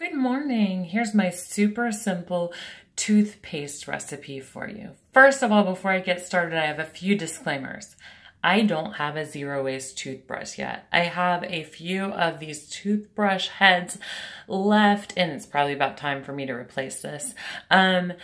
Good morning. Here's my super simple toothpaste recipe for you. First of all, before I get started, I have a few disclaimers. I don't have a zero waste toothbrush yet. I have a few of these toothbrush heads left and it's probably about time for me to replace this. Um,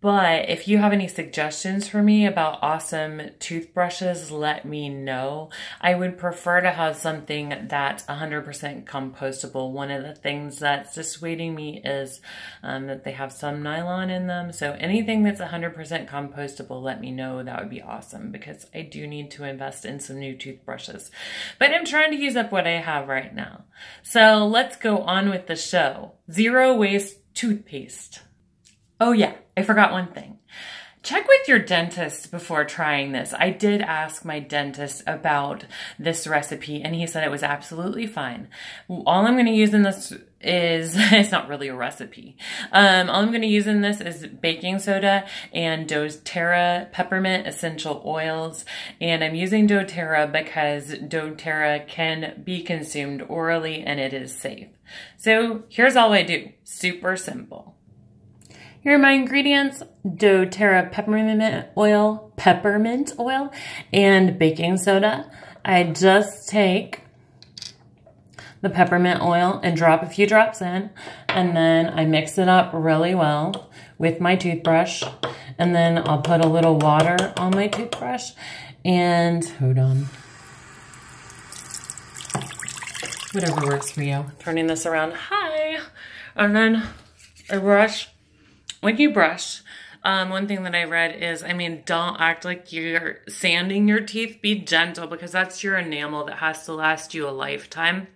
but if you have any suggestions for me about awesome toothbrushes, let me know. I would prefer to have something that's 100% compostable. One of the things that's dissuading me is um, that they have some nylon in them. So anything that's 100% compostable, let me know. That would be awesome because I do need to invest in some new toothbrushes. But I'm trying to use up what I have right now. So let's go on with the show. Zero waste toothpaste. Oh yeah, I forgot one thing. Check with your dentist before trying this. I did ask my dentist about this recipe and he said it was absolutely fine. All I'm going to use in this is, it's not really a recipe. Um, all I'm going to use in this is baking soda and doTERRA peppermint essential oils. And I'm using doTERRA because doTERRA can be consumed orally and it is safe. So here's all I do. Super simple. Here are my ingredients, doTERRA peppermint oil, peppermint oil, and baking soda. I just take the peppermint oil and drop a few drops in, and then I mix it up really well with my toothbrush, and then I'll put a little water on my toothbrush, and hold on. Whatever works for you. Turning this around, hi, and then I brush when you brush, um, one thing that I read is, I mean, don't act like you're sanding your teeth. Be gentle because that's your enamel that has to last you a lifetime.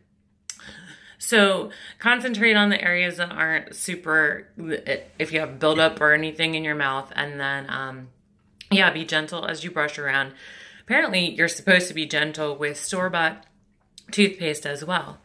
So concentrate on the areas that aren't super, if you have buildup or anything in your mouth. And then, um, yeah, be gentle as you brush around. Apparently, you're supposed to be gentle with store-bought toothpaste as well.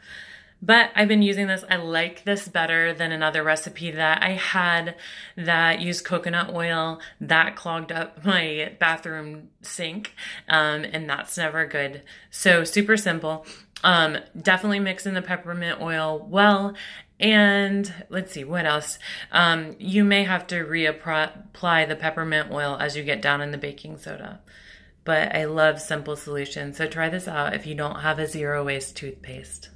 But I've been using this. I like this better than another recipe that I had that used coconut oil that clogged up my bathroom sink. Um, and that's never good. So super simple. Um, definitely mix in the peppermint oil well. And let's see, what else? Um, you may have to reapply the peppermint oil as you get down in the baking soda. But I love simple solutions. So try this out if you don't have a zero waste toothpaste.